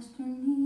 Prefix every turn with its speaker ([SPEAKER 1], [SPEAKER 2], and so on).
[SPEAKER 1] полностью не